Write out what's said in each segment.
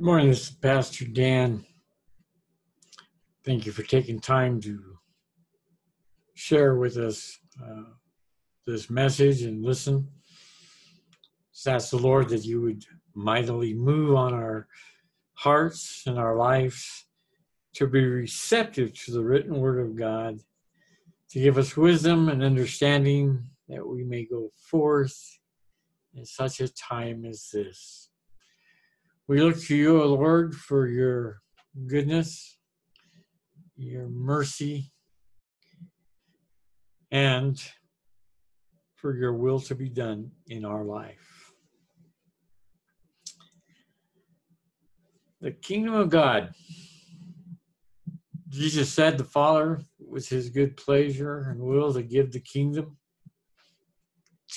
Good morning, this is Pastor Dan. Thank you for taking time to share with us uh, this message and listen. Just ask the Lord that you would mightily move on our hearts and our lives to be receptive to the written word of God, to give us wisdom and understanding that we may go forth in such a time as this. We look to you, O Lord, for your goodness, your mercy, and for your will to be done in our life. The kingdom of God. Jesus said the Father was his good pleasure and will to give the kingdom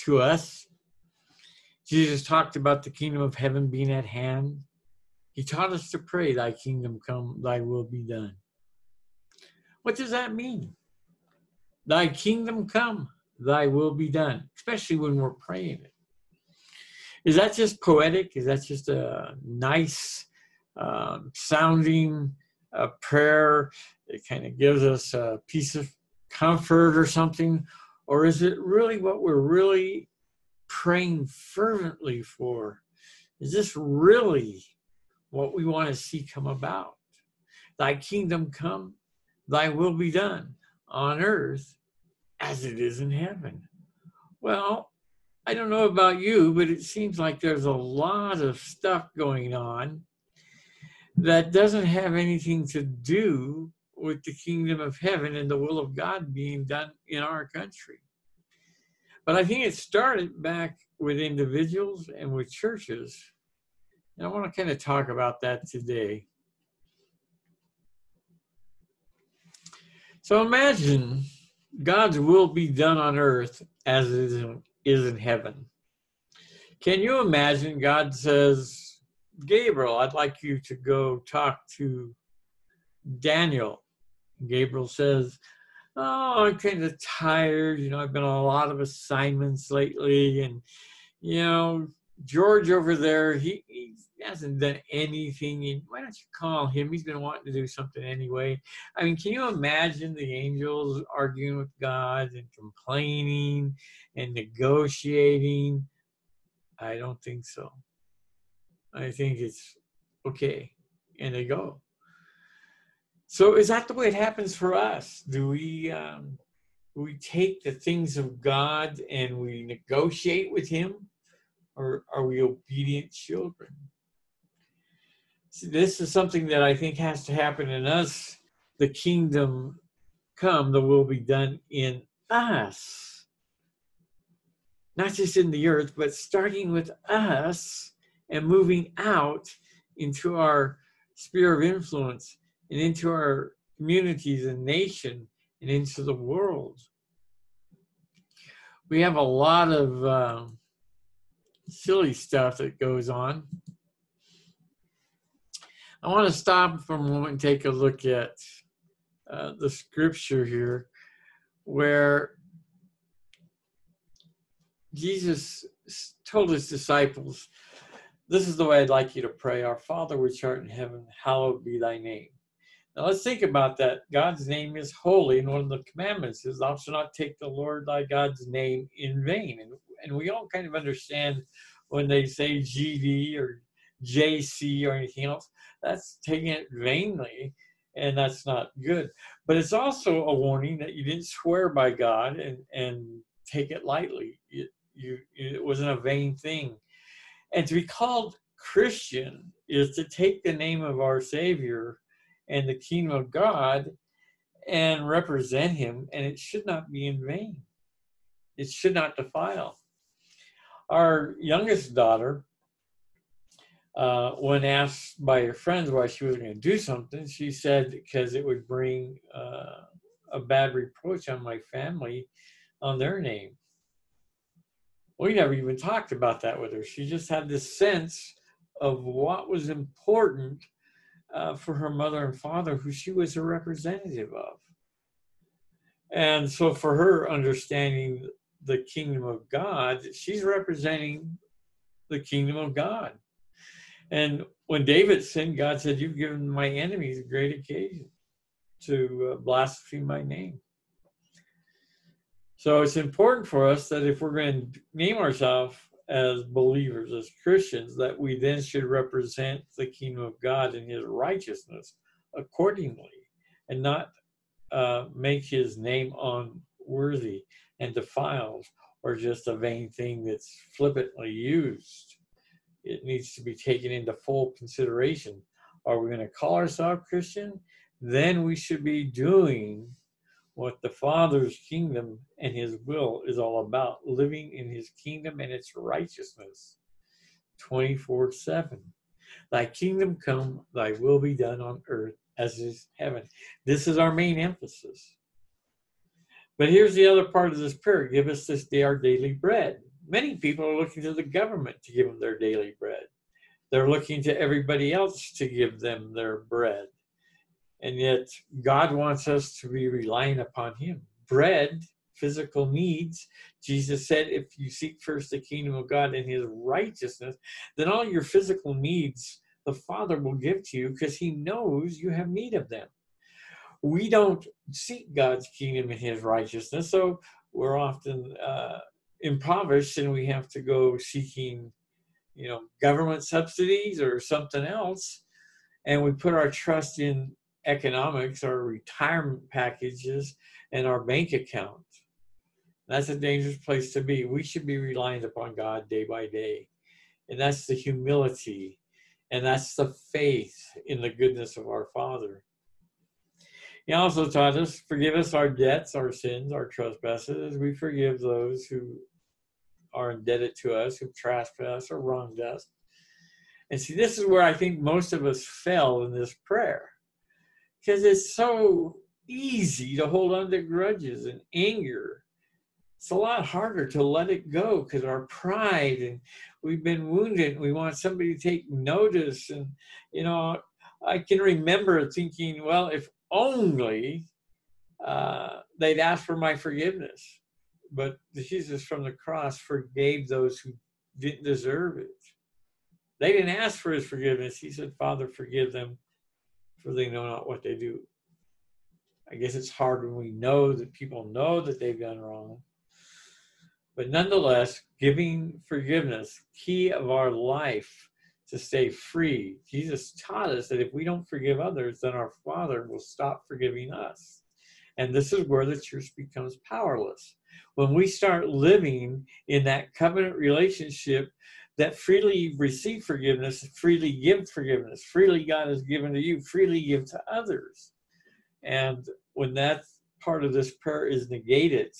to us. Jesus talked about the kingdom of heaven being at hand. He taught us to pray, Thy kingdom come, Thy will be done. What does that mean? Thy kingdom come, Thy will be done, especially when we're praying it. Is that just poetic? Is that just a nice um, sounding uh, prayer? It kind of gives us a piece of comfort or something? Or is it really what we're really praying fervently for? Is this really what we want to see come about? Thy kingdom come, thy will be done on earth as it is in heaven. Well, I don't know about you, but it seems like there's a lot of stuff going on that doesn't have anything to do with the kingdom of heaven and the will of God being done in our country. But I think it started back with individuals and with churches. And I want to kind of talk about that today. So imagine God's will be done on earth as it is in, is in heaven. Can you imagine God says, Gabriel, I'd like you to go talk to Daniel. Gabriel says, oh, I'm kind of tired. You know, I've been on a lot of assignments lately, and you know, George over there, he, he hasn't done anything. And why don't you call him? He's been wanting to do something anyway. I mean, can you imagine the angels arguing with God and complaining and negotiating? I don't think so. I think it's okay. And they go. So is that the way it happens for us? Do we um, we take the things of God and we negotiate with Him, or are we obedient children? See, this is something that I think has to happen in us. The kingdom come, the will be done in us, not just in the earth, but starting with us and moving out into our sphere of influence and into our communities and nation and into the world. We have a lot of uh, silly stuff that goes on. I want to stop for a moment and take a look at uh, the scripture here where Jesus told his disciples, This is the way I'd like you to pray Our Father which art in heaven, hallowed be thy name. Now let's think about that. God's name is holy, and one of the commandments is thou shalt not take the Lord thy God's name in vain. And, and we all kind of understand when they say GD or JC or anything else, that's taking it vainly, and that's not good. But it's also a warning that you didn't swear by God and, and take it lightly. It, you, it wasn't a vain thing. And to be called Christian is to take the name of our Savior and the kingdom of God and represent him, and it should not be in vain. It should not defile. Our youngest daughter, uh, when asked by her friends why she was going to do something, she said because it would bring uh, a bad reproach on my family on their name. We never even talked about that with her. She just had this sense of what was important uh, for her mother and father, who she was a representative of. And so, for her understanding the kingdom of God, she's representing the kingdom of God. And when David sinned, God said, You've given my enemies a great occasion to uh, blaspheme my name. So it's important for us that if we're going to name ourselves as believers, as Christians, that we then should represent the kingdom of God and his righteousness accordingly and not uh, make his name unworthy and defiled or just a vain thing that's flippantly used. It needs to be taken into full consideration. Are we going to call ourselves Christian? Then we should be doing what the Father's kingdom and his will is all about living in his kingdom and its righteousness 24 7. Thy kingdom come, thy will be done on earth as is heaven. This is our main emphasis. But here's the other part of this prayer give us this day our daily bread. Many people are looking to the government to give them their daily bread. They're looking to everybody else to give them their bread. And yet, God wants us to be relying upon Him. Bread, physical needs, Jesus said, if you seek first the kingdom of God and His righteousness, then all your physical needs the Father will give to you because He knows you have need of them. We don't seek God's kingdom and His righteousness, so we're often uh, impoverished and we have to go seeking, you know, government subsidies or something else. And we put our trust in economics, our retirement packages, and our bank account. That's a dangerous place to be. We should be reliant upon God day by day. And that's the humility, and that's the faith in the goodness of our Father. He also taught us, forgive us our debts, our sins, our trespasses, as we forgive those who are indebted to us, who trespass or wronged us. And see, this is where I think most of us fell in this prayer because it's so easy to hold on to grudges and anger. It's a lot harder to let it go because our pride and we've been wounded. And We want somebody to take notice. And, you know, I can remember thinking, well, if only uh, they'd ask for my forgiveness. But Jesus from the cross forgave those who didn't deserve it. They didn't ask for his forgiveness. He said, Father, forgive them for they know not what they do. I guess it's hard when we know that people know that they've done wrong. But nonetheless, giving forgiveness, key of our life to stay free. Jesus taught us that if we don't forgive others, then our Father will stop forgiving us. And this is where the church becomes powerless. When we start living in that covenant relationship that freely receive forgiveness, freely give forgiveness, freely God has given to you, freely give to others. And when that part of this prayer is negated,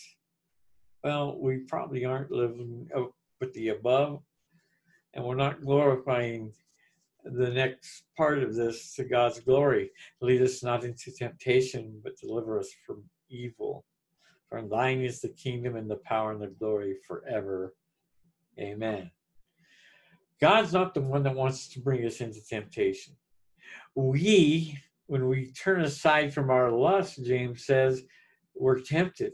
well, we probably aren't living up with the above, and we're not glorifying the next part of this to God's glory. Lead us not into temptation, but deliver us from evil. For thine is the kingdom and the power and the glory forever. Amen. God's not the one that wants to bring us into temptation. We, when we turn aside from our lust, James says, we're tempted.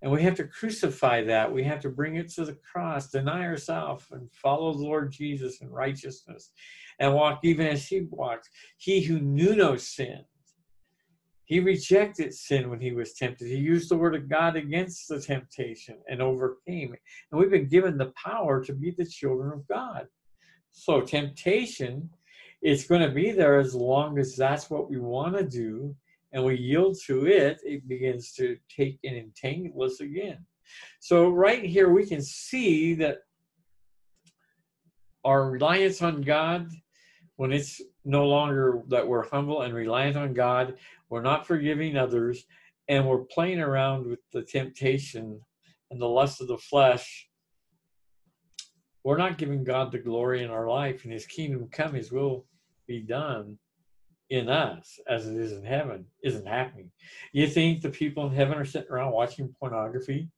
And we have to crucify that. We have to bring it to the cross, deny ourselves, and follow the Lord Jesus in righteousness and walk even as he walked. He who knew no sin, he rejected sin when he was tempted. He used the word of God against the temptation and overcame it. And we've been given the power to be the children of God. So temptation is going to be there as long as that's what we want to do and we yield to it, it begins to take and entangle us again. So right here we can see that our reliance on God, when it's no longer that we're humble and reliant on God, we're not forgiving others, and we're playing around with the temptation and the lust of the flesh, we're not giving God the glory in our life, and His kingdom come, His will be done in us as it is in heaven isn't happening. You think the people in heaven are sitting around watching pornography?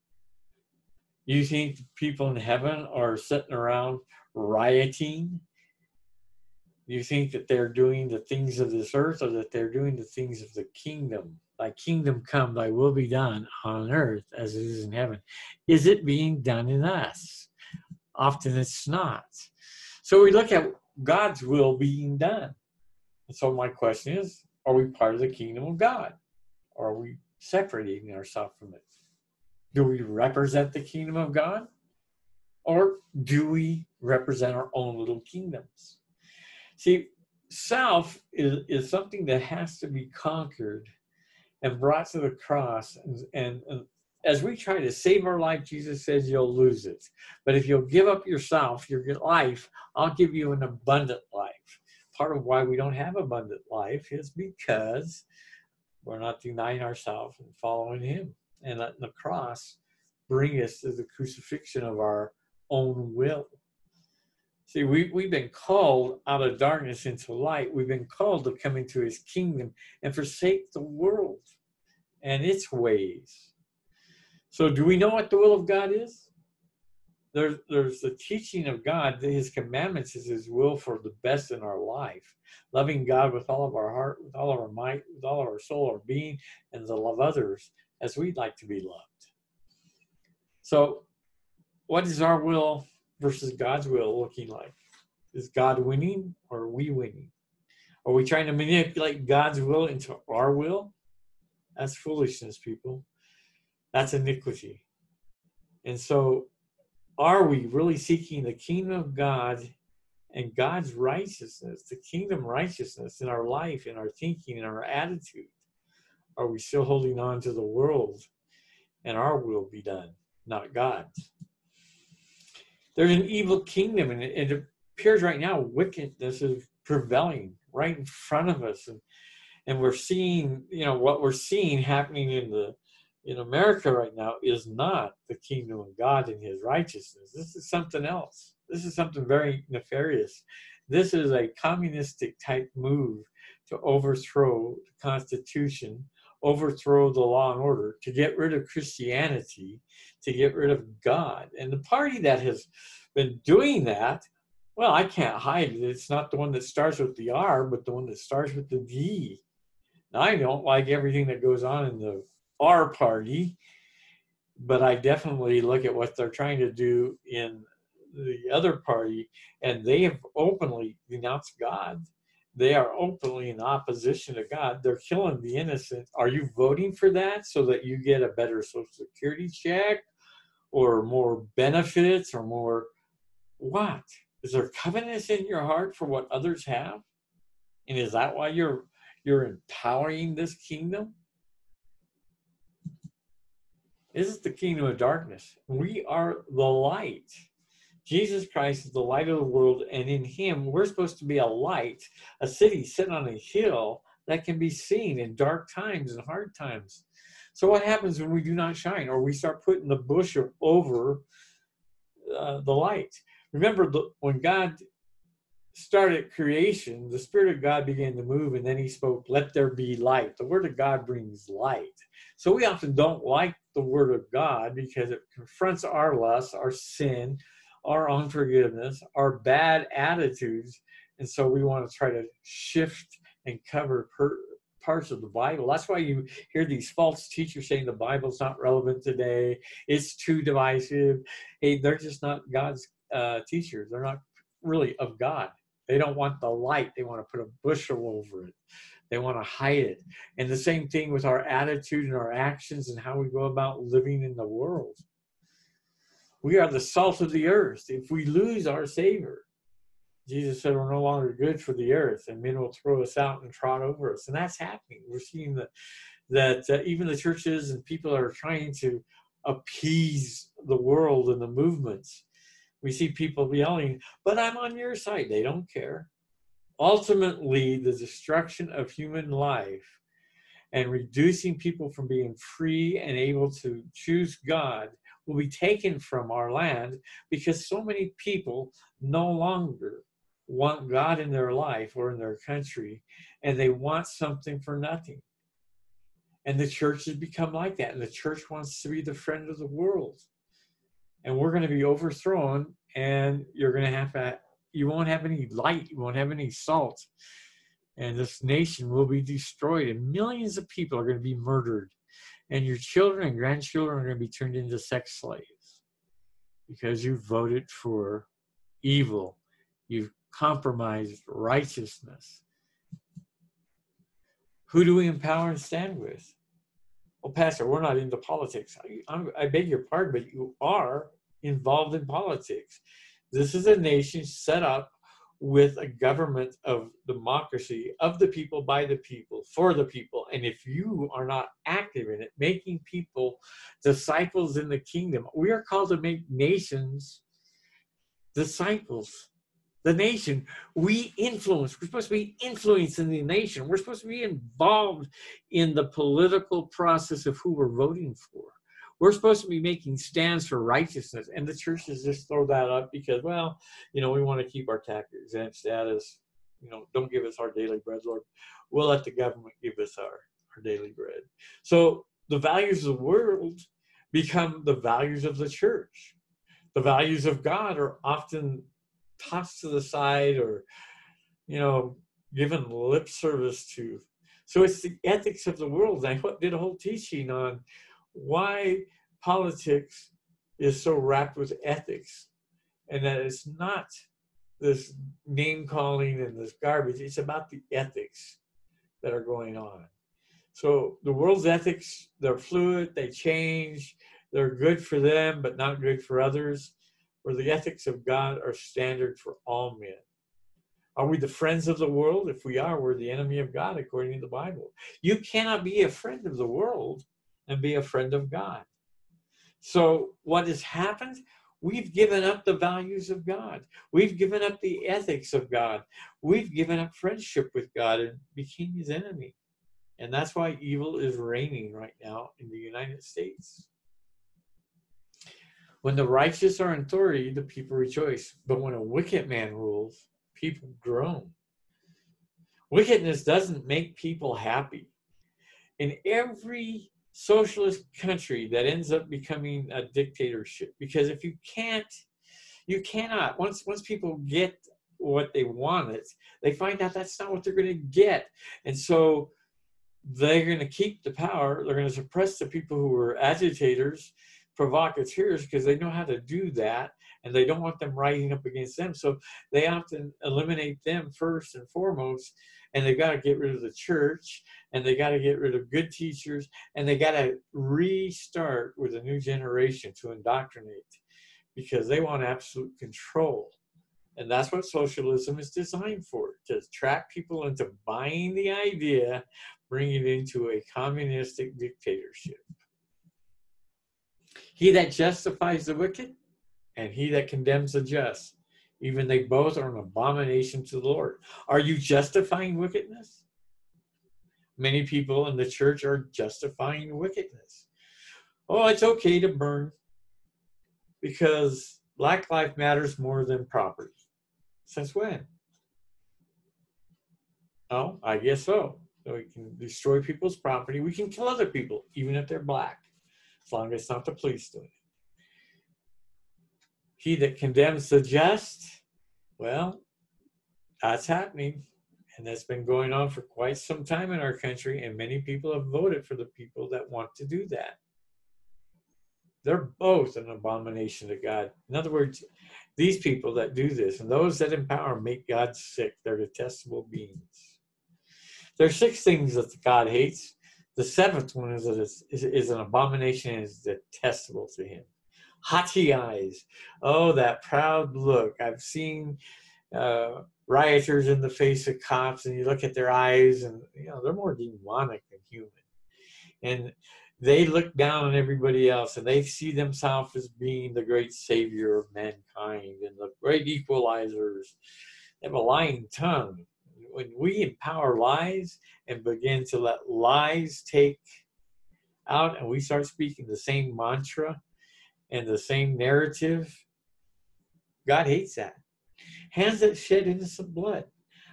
You think people in heaven are sitting around rioting? You think that they're doing the things of this earth or that they're doing the things of the kingdom? Thy kingdom come, thy will be done on earth as it is in heaven. Is it being done in us? Often it's not. So we look at God's will being done. And so my question is, are we part of the kingdom of God? Or are we separating ourselves from it? Do we represent the kingdom of God? Or do we represent our own little kingdoms? See, self is, is something that has to be conquered and brought to the cross. And, and, and as we try to save our life, Jesus says you'll lose it. But if you'll give up yourself, your life, I'll give you an abundant life. Part of why we don't have abundant life is because we're not denying ourselves and following Him. And letting the cross bring us to the crucifixion of our own will. See, we, we've been called out of darkness into light. We've been called to come into his kingdom and forsake the world and its ways. So, do we know what the will of God is? There's, there's the teaching of God his commandments is his will for the best in our life. Loving God with all of our heart, with all of our might, with all of our soul, our being, and to love others as we'd like to be loved. So, what is our will versus God's will looking like? Is God winning or are we winning? Are we trying to manipulate God's will into our will? That's foolishness, people. That's iniquity. And so, are we really seeking the kingdom of God and God's righteousness, the kingdom righteousness in our life, in our thinking, in our attitude? Are we still holding on to the world and our will be done, not God's? There's an evil kingdom, and it, it appears right now wickedness is prevailing right in front of us, and and we're seeing, you know, what we're seeing happening in the in America right now is not the kingdom of God and His righteousness. This is something else. This is something very nefarious. This is a communistic type move to overthrow the Constitution, overthrow the law and order, to get rid of Christianity, to get rid of God. And the party that has been doing that, well, I can't hide it. It's not the one that starts with the R, but the one that starts with the V. Now, I don't like everything that goes on in the R party, but I definitely look at what they're trying to do in the other party, and they have openly denounced God. They are openly in opposition to God. They're killing the innocent. Are you voting for that so that you get a better Social Security check or more benefits or more what? Is there covenants in your heart for what others have? And is that why you're you're empowering this kingdom? This is the kingdom of darkness. We are the light. Jesus Christ is the light of the world, and in Him, we're supposed to be a light, a city sitting on a hill that can be seen in dark times and hard times. So, what happens when we do not shine, or we start putting the bush over uh, the light? Remember, the, when God started creation, the Spirit of God began to move, and then He spoke, Let there be light. The Word of God brings light. So, we often don't like the Word of God because it confronts our lust, our sin, our unforgiveness, our bad attitudes. And so we want to try to shift and cover per, parts of the Bible. That's why you hear these false teachers saying the Bible's not relevant today. It's too divisive. Hey, they're just not God's uh, teachers. They're not really of God. They don't want the light. They want to put a bushel over it. They want to hide it. And the same thing with our attitude and our actions and how we go about living in the world. We are the salt of the earth. If we lose our Savior, Jesus said we're no longer good for the earth, and men will throw us out and trot over us. And that's happening. We're seeing that that uh, even the churches and people are trying to appease the world and the movements. We see people yelling, "But I'm on your side." They don't care. Ultimately, the destruction of human life and reducing people from being free and able to choose God will be taken from our land because so many people no longer want God in their life or in their country and they want something for nothing. And the church has become like that. And the church wants to be the friend of the world. And we're going to be overthrown, and you're going to have to, you won't have any light, you won't have any salt. And this nation will be destroyed, and millions of people are going to be murdered and your children and grandchildren are going to be turned into sex slaves because you voted for evil. You've compromised righteousness. Who do we empower and stand with? Well, Pastor, we're not into politics. I, I beg your pardon, but you are involved in politics. This is a nation set up with a government of democracy, of the people, by the people, for the people. And if you are not active in it, making people disciples in the kingdom, we are called to make nations disciples. The nation, we influence. We're supposed to be influencing the nation. We're supposed to be involved in the political process of who we're voting for. We're supposed to be making stands for righteousness, and the churches just throw that up because, well, you know, we want to keep our tax exempt status. You know, don't give us our daily bread, Lord. We'll let the government give us our, our daily bread. So the values of the world become the values of the church. The values of God are often tossed to the side or, you know, given lip service to. So it's the ethics of the world. I did a whole teaching on why politics is so wrapped with ethics and that it's not this name calling and this garbage it's about the ethics that are going on. So the world's ethics they're fluid they change they're good for them but not good for others where the ethics of god are standard for all men. Are we the friends of the world? If we are we're the enemy of god according to the bible. You cannot be a friend of the world and be a friend of God. So, what has happened? We've given up the values of God. We've given up the ethics of God. We've given up friendship with God and became his enemy. And that's why evil is reigning right now in the United States. When the righteous are in authority, the people rejoice. But when a wicked man rules, people groan. Wickedness doesn't make people happy. In every socialist country that ends up becoming a dictatorship. Because if you can't you cannot once once people get what they wanted they find out that's not what they're going to get. And so they're going to keep the power they're going to suppress the people who are agitators provocateurs because they know how to do that and they don't want them rising up against them. So they often eliminate them first and foremost and they got to get rid of the church and they got to get rid of good teachers and they got to restart with a new generation to indoctrinate because they want absolute control. And that's what socialism is designed for to trap people into buying the idea bring it into a communistic dictatorship. He that justifies the wicked and he that condemns the just even they both are an abomination to the Lord. Are you justifying wickedness? Many people in the church are justifying wickedness. Oh, it's okay to burn because Black life matters more than property. Since when? Oh, I guess so. So we can destroy people's property. We can kill other people, even if they're black, as long as it's not the police doing it. He that condemns the just, well, that's happening. And that's been going on for quite some time in our country, and many people have voted for the people that want to do that. They're both an abomination to God. In other words, these people that do this and those that empower make God sick. They're detestable beings. There are six things that God hates. The seventh one is that is, is an abomination and is detestable to him haughty eyes. Oh, that proud look. I've seen uh, rioters in the face of cops, and you look at their eyes, and you know they're more demonic than human. And they look down on everybody else, and they see themselves as being the great savior of mankind and the great equalizers. They have a lying tongue. When we empower lies and begin to let lies take out, and we start speaking the same mantra, and the same narrative, God hates that. Hands that shed innocent blood.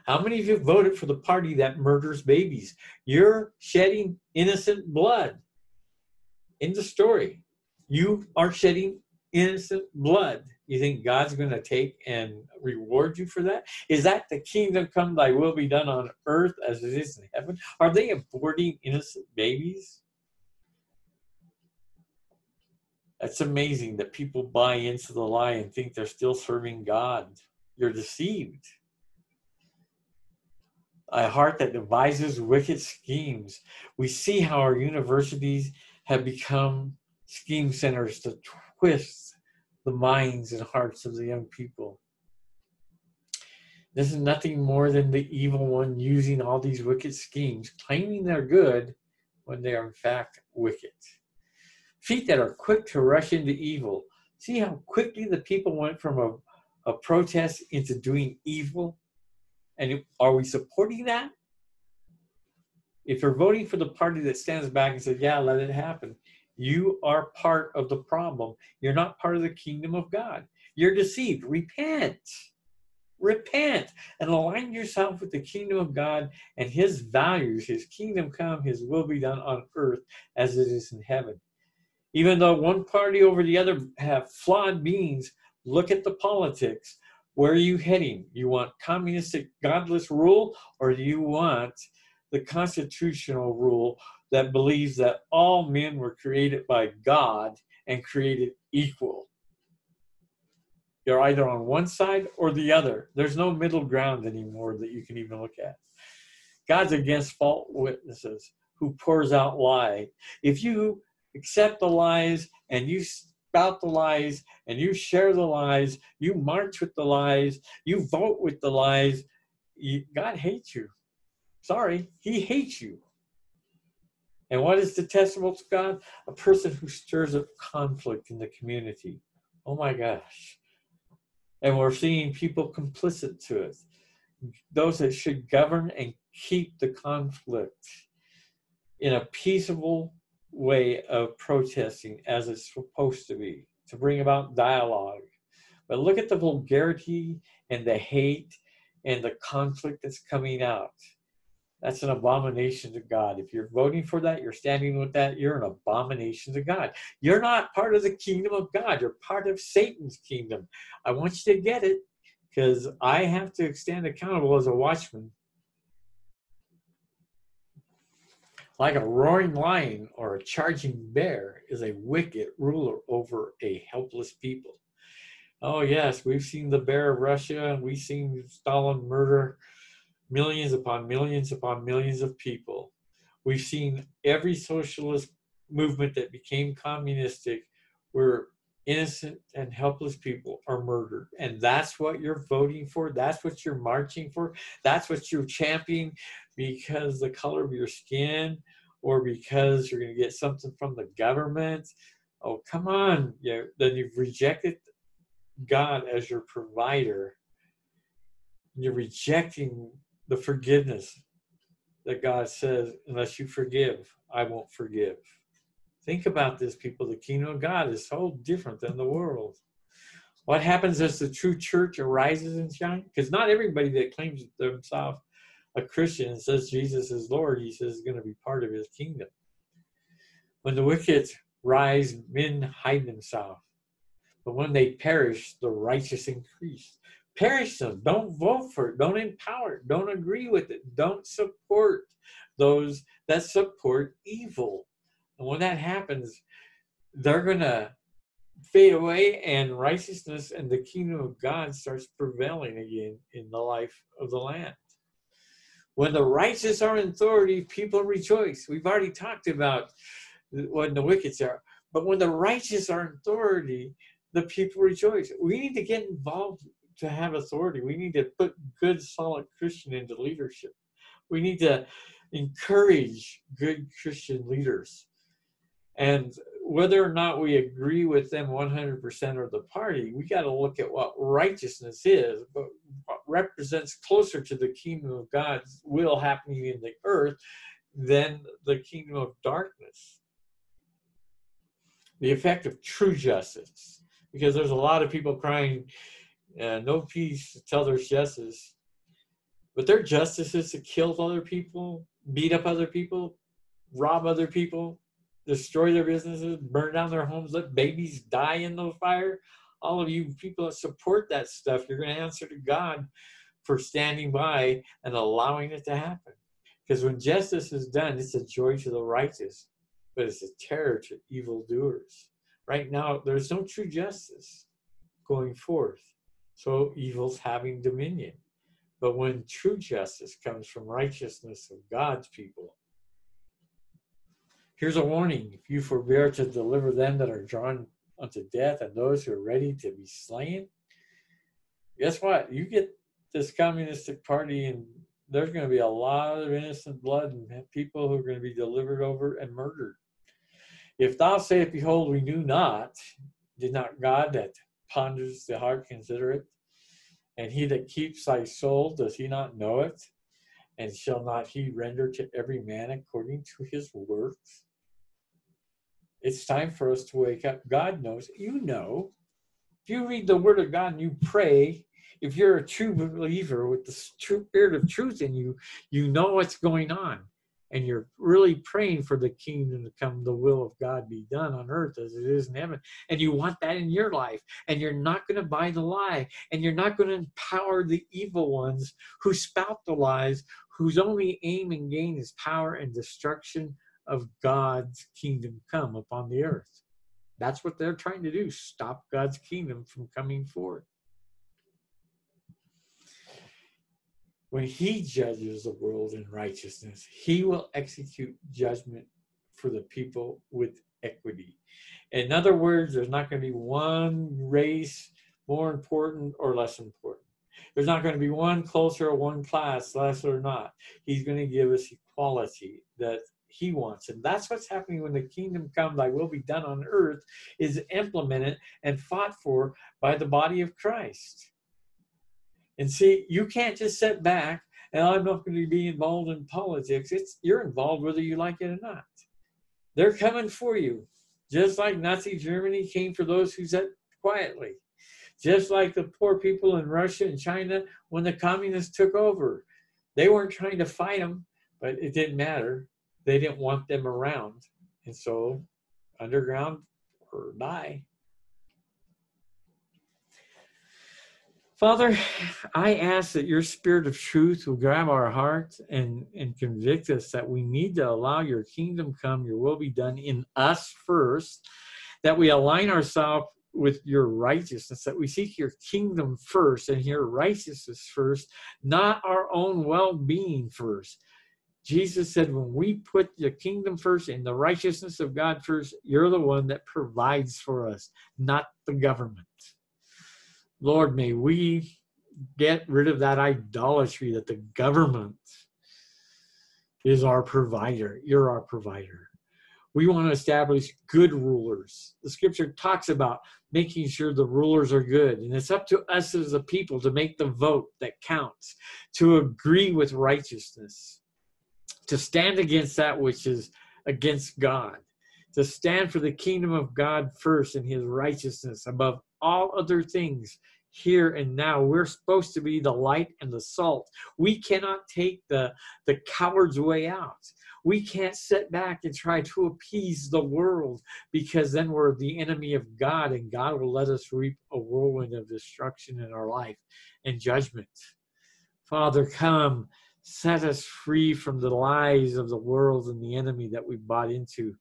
How many of you voted for the party that murders babies? You're shedding innocent blood. In the story, you are shedding innocent blood. You think God's going to take and reward you for that? Is that the kingdom come, thy will be done on earth as it is in heaven? Are they aborting innocent babies? It's amazing that people buy into the lie and think they're still serving God. You're deceived. a heart that devises wicked schemes. We see how our universities have become scheme centers to twist the minds and hearts of the young people. This is nothing more than the evil one using all these wicked schemes, claiming they're good when they are in fact wicked. Feet that are quick to rush into evil. See how quickly the people went from a, a protest into doing evil? And are we supporting that? If you're voting for the party that stands back and says, yeah, let it happen, you are part of the problem. You're not part of the kingdom of God. You're deceived. Repent. Repent and align yourself with the kingdom of God and his values. His kingdom come, his will be done on earth as it is in heaven. Even though one party over the other have flawed means, look at the politics. Where are you heading? You want communistic, godless rule, or do you want the constitutional rule that believes that all men were created by God and created equal? You're either on one side or the other. There's no middle ground anymore that you can even look at. God's against false witnesses who pours out lie. If you accept the lies and you spout the lies and you share the lies, you march with the lies, you vote with the lies, you, God hates you. Sorry, He hates you. And what is detestable to God? A person who stirs up conflict in the community. Oh my gosh. And we're seeing people complicit to it. Those that should govern and keep the conflict in a peaceable way of protesting as it's supposed to be, to bring about dialogue. But look at the vulgarity and the hate and the conflict that's coming out. That's an abomination to God. If you're voting for that, you're standing with that, you're an abomination to God. You're not part of the kingdom of God, you're part of Satan's kingdom. I want you to get it because I have to stand accountable as a watchman. Like a roaring lion or a charging bear is a wicked ruler over a helpless people. Oh, yes, we've seen the bear of Russia and we've seen Stalin murder millions upon millions upon millions of people. We've seen every socialist movement that became communistic where innocent and helpless people are murdered. And that's what you're voting for. That's what you're marching for. That's what you're championing because the color of your skin or because you're going to get something from the government. Oh, come on. Then you've rejected God as your provider. You're rejecting the forgiveness that God says, unless you forgive, I won't forgive. Think about this, people. The kingdom of God is so different than the world. What happens as the true church arises and shines? Because not everybody that claims themselves a Christian and says Jesus is Lord, he says is going to be part of his kingdom. When the wicked rise, men hide themselves. But when they perish, the righteous increase perish them. Don't vote for it. Don't empower it. Don't agree with it. Don't support those that support evil. And when that happens, they're going to fade away and righteousness and the kingdom of God starts prevailing again in the life of the land. When the righteous are in authority, people rejoice. We've already talked about when the wicked are. But when the righteous are in authority, the people rejoice. We need to get involved to have authority. We need to put good, solid Christian into leadership. We need to encourage good Christian leaders. And whether or not we agree with them 100% of the party, we got to look at what righteousness is, but what represents closer to the kingdom of God's will happening in the earth than the kingdom of darkness. The effect of true justice, because there's a lot of people crying, uh, no peace tell their justice. But their justice is to kill other people, beat up other people, rob other people, destroy their businesses, burn down their homes, let babies die in the fire. All of you people that support that stuff, you're going to answer to God for standing by and allowing it to happen. Because when justice is done, it's a joy to the righteous, but it's a terror to evildoers. Right now, there's no true justice going forth. So evil's having dominion. but when true justice comes from righteousness of God's people. Here's a warning if you forbear to deliver them that are drawn unto death and those who are ready to be slain, guess what? You get this communistic party, and there's going to be a lot of innocent blood and people who are going to be delivered over and murdered. If thou sayest, Behold, we knew not, did not God that ponders the heart consider it? And he that keeps thy soul, does he not know it? And shall not he render to every man according to his works? It's time for us to wake up. God knows. You know. If you read the Word of God and you pray, if you're a true believer with the true spirit of truth in you, you know what's going on. And you're really praying for the kingdom to come, the will of God be done on earth as it is in heaven. And you want that in your life. And you're not going to buy the lie. And you're not going to empower the evil ones who spout the lies, whose only aim and gain is power and destruction of God's kingdom come upon the earth. That's what they're trying to do stop God's kingdom from coming forth. When he judges the world in righteousness, he will execute judgment for the people with equity. In other words, there's not going to be one race more important or less important. There's not going to be one culture or one class less or not. He's going to give us equality that he wants. And that's what's happening when the kingdom comes, thy will be done on earth, is implemented and fought for by the body of Christ. And see, you can't just sit back and I'm not going to be involved in politics. It's you're involved whether you like it or not. They're coming for you. Just like Nazi Germany came for those who sat quietly. Just like the poor people in Russia and China when the communists took over. They weren't trying to fight them, but it didn't matter they didn't want them around. And so, underground or die. Father, I ask that your spirit of truth will grab our hearts and, and convict us that we need to allow your kingdom come, your will be done in us first, that we align ourselves with your righteousness, that we seek your kingdom first and your righteousness first, not our own well being first. Jesus said, when we put the kingdom first and the righteousness of God first, you're the one that provides for us, not the government. Lord, may we get rid of that idolatry that the government is our provider. You're our provider. We want to establish good rulers. The scripture talks about making sure the rulers are good. And it's up to us as a people to make the vote that counts, to agree with righteousness to stand against that which is against God, to stand for the kingdom of God first and his righteousness above all other things here and now. We're supposed to be the light and the salt. We cannot take the, the coward's way out. We can't sit back and try to appease the world because then we're the enemy of God and God will let us reap a whirlwind of destruction in our life and judgment. Father, come set us free from the lies of the world and the enemy that we bought into.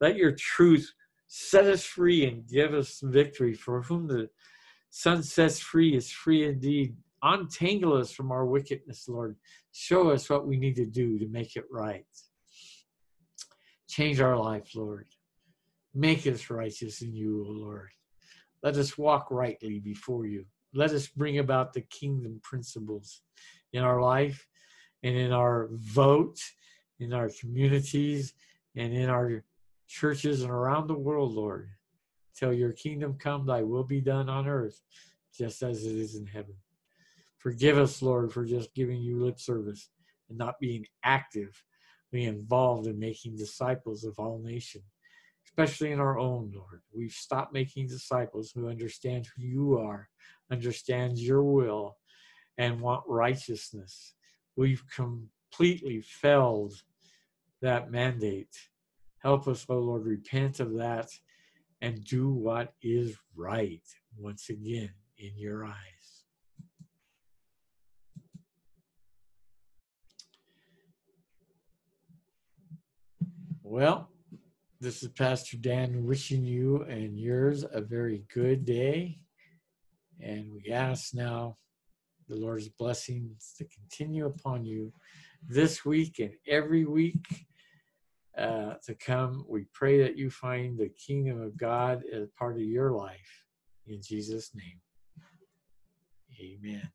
Let your truth set us free and give us victory. For whom the Son sets free is free indeed. Untangle us from our wickedness, Lord. Show us what we need to do to make it right. Change our life, Lord. Make us righteous in you, O Lord. Let us walk rightly before you. Let us bring about the kingdom principles in our life and in our vote, in our communities, and in our churches and around the world, Lord. Till your kingdom come, thy will be done on earth, just as it is in heaven. Forgive us, Lord, for just giving you lip service and not being active, being involved in making disciples of all nations, especially in our own, Lord. We've stopped making disciples who understand who you are, understand your will, and want righteousness we've completely failed that mandate. Help us, O oh Lord, repent of that and do what is right once again in your eyes. Well, this is Pastor Dan wishing you and yours a very good day. And we ask now the Lord's blessings to continue upon you this week and every week uh, to come. We pray that you find the kingdom of God as part of your life. In Jesus' name, amen.